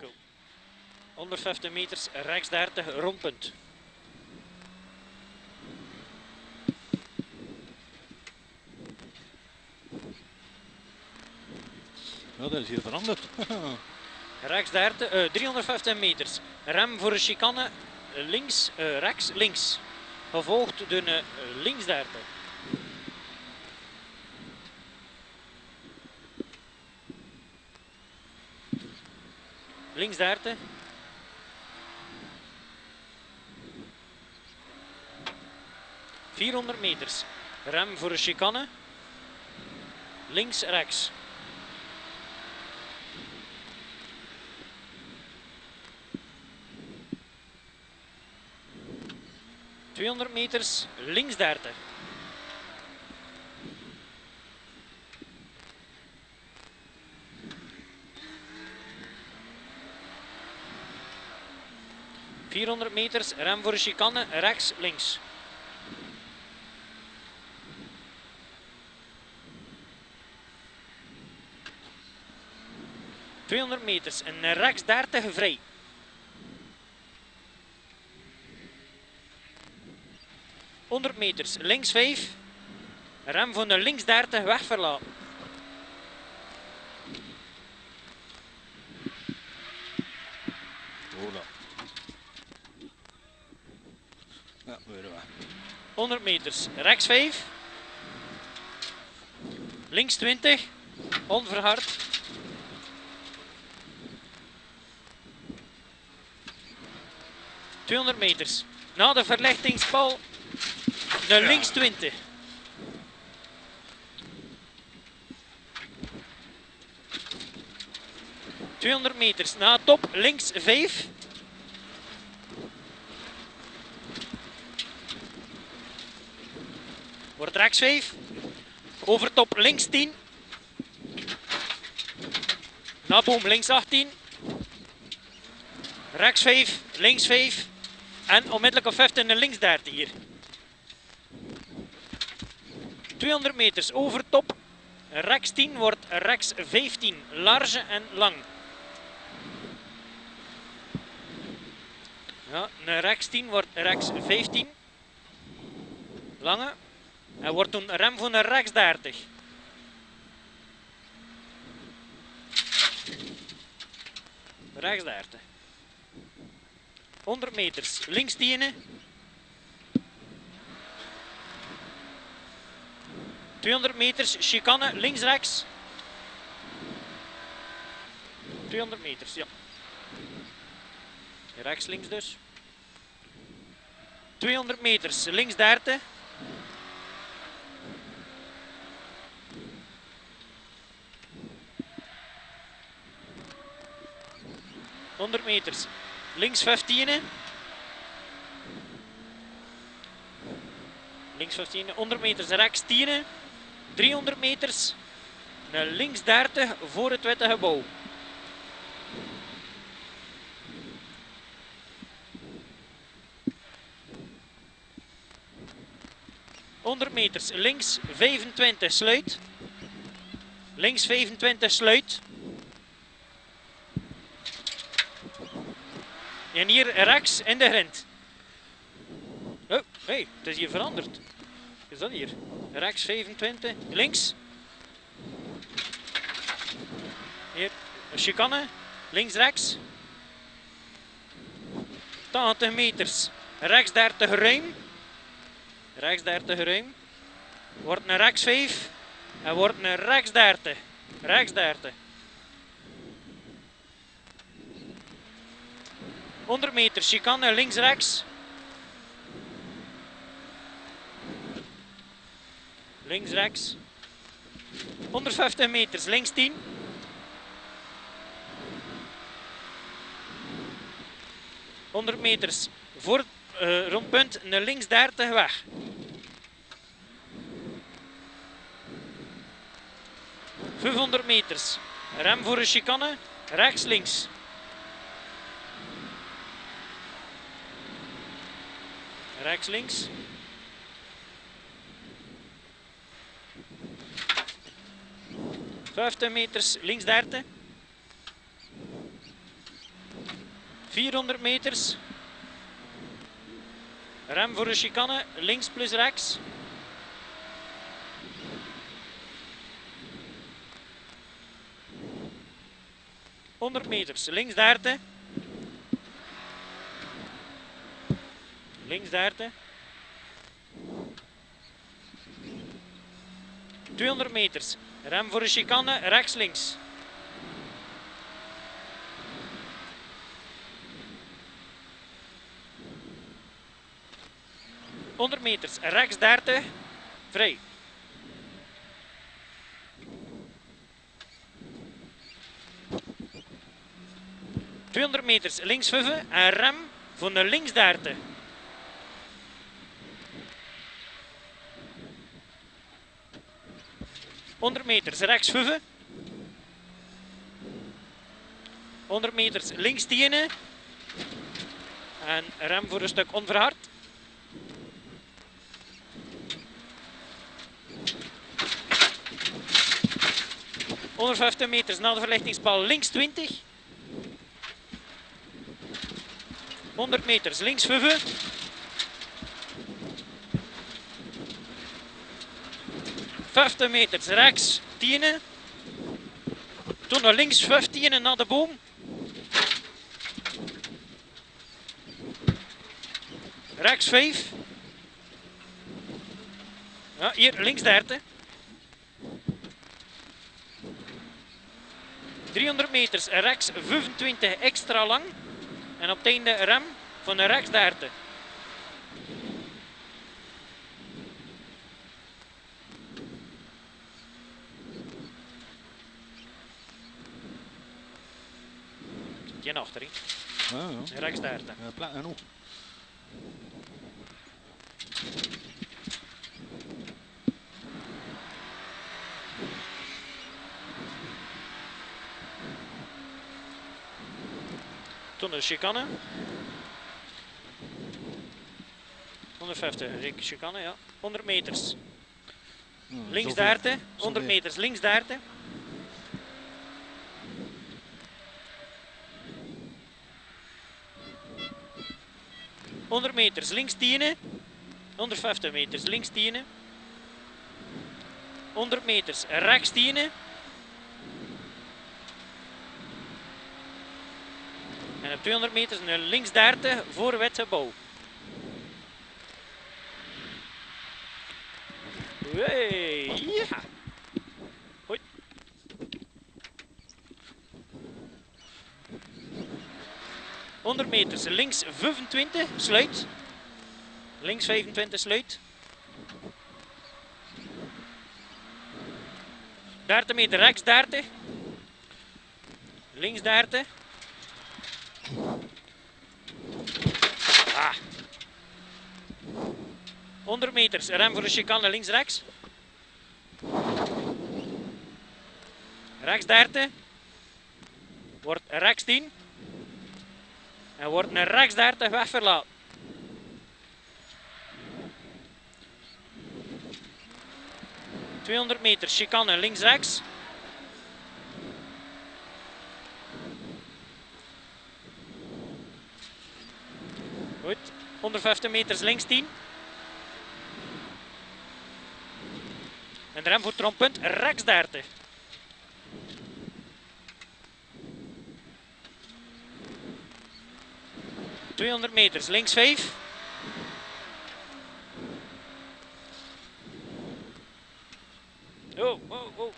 Go. 150 meters, rechts 30, rondpunt. Ja, dat is hier veranderd. Rechts 30, eh, 350 meters. Rem voor een chicane, links, eh, rechts, links. Gevolgd door een eh, links 30. Links de herten. Vierhonderd meters. Rem voor de chicane. Links, rechts. Tweehonderd meters, links dertig. 400 meters, rem voor de chicane, rechts, links. ...200 meters een rechts 30 vrij. ...100 meters, links 5... ...rem van de links 30 wegverlaat. Ja, weer weg. 100 meters, rechts 5. Links 20. Onverhard. ...200 meters. Na de verlichtingspaal naar links 20. ...200 meters. Na top links 5. Rechts 5. Over top links 10. Na boom links 18. Rechts 5, links 5. En onmiddellijk op 15 en links 30 hier. 200 meters over top. Rechts 10 wordt rechts 15. Large en lang. Ja, rechts 10 wordt rechts 15. Lange. En wordt toen rem een rechts 30. Rechts 30. 100 meters. Links 10. 200 meters. Chicane. Links rechts. 200 meters, ja. Rechts links dus. 200 meters. Links 30. Honderd meters. Links 15. Links 15. 100 meters. Rechts 10. 300 meters. Naar links 30 voor het witte gebouw. ...100 meters, links 25 sluit. Links 25 sluit. En hier rechts in de grind. Oh, hey, het is hier veranderd. Is dat hier? Rechts 25, links. Hier, een chicane. Links, rechts. 80 meters. Rechts 30 ruim. Rechts 30 ruim. Wordt een rechts 5. En wordt een rechts 30. Rechts 30. 100 meter, chicane links, rechts. Links, rechts. 150 meters, links 10. ...100 meters voor uh, rondpunt naar links 30 weg. ...500 meters. Rem voor een chicane, rechts, links. Rechts, links. Vijftien meters, links 30. 400 meters. Rem voor de chicane, links plus rechts. Honderd meters, links 30. Links 30. 200 meters. Rem voor de chicane, rechts links. Honderd meters, rechts 30, vrij. Tweehonderd meters, links 5 en rem voor de links 30. 100 meters rechts vuffen. 100 meters links tienen. En rem voor een stuk onverhard. Onder 50 meters na de verlichtingspaal links 20. 100 meters links vuffen. 50 meter rechts, 10. Toen naar links 15 naar de boom. Rechts 5. Ja, hier links 30. 300 meters rechts 25 extra lang. En op het einde rem van de rechts 30. en achterin. Oh, ja. Rechts daar. Ja, plek genoeg. Toen de chicane. 150, Rick chicane, ja. 100 meters. Ja, links derde, 100 meters, links derde. 100 meters links 10. 150 meters links 10. 100 meters rechts 10. En op 200 meters een links 30 voor witte bouw. Hey. 100 meters. Links 25, sluit. Links 25, sluit. 30 meter, rechts 30. Links 30. Ah. 100 meters, rem voor de chicane, links rechts. Rechts 30. Wordt rechts 10. En wordt naar rechts 30 wegverlaten. ...200 meter, chicane links rechts. Goed, 150 meters links 10. En de rem voor trompunt rechts 30. ...200 meters, links 5. Oh, oh, oh.